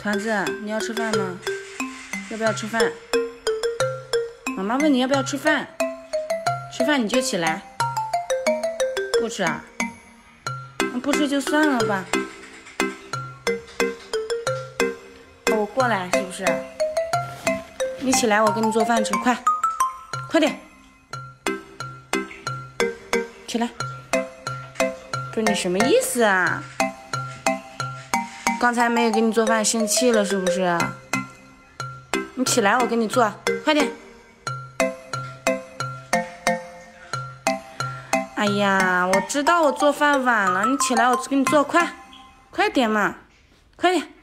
团子，你要吃饭吗？要不要吃饭？妈妈问你要不要吃饭？吃饭你就起来。不吃啊？不吃就算了吧。我过来是不是？你起来，我给你做饭吃，快，快点，起来。这你什么意思啊？刚才没有给你做饭，生气了是不是？你起来，我给你做，快点。哎呀，我知道我做饭晚了，你起来，我给你做，快，快点嘛，快点。